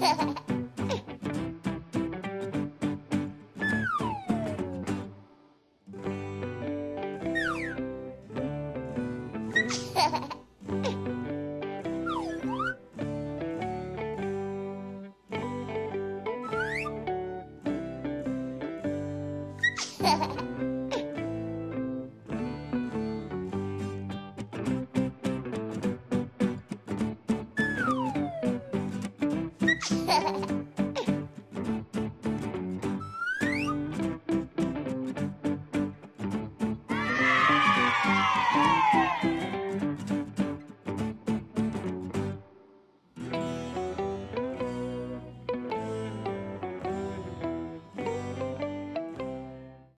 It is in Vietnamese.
Ha ha ha. Yeah.